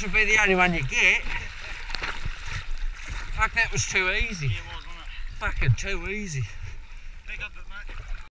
That should be the only one you get. Fuck, that was too easy. Yeah, it was, wasn't it? Fucking too easy.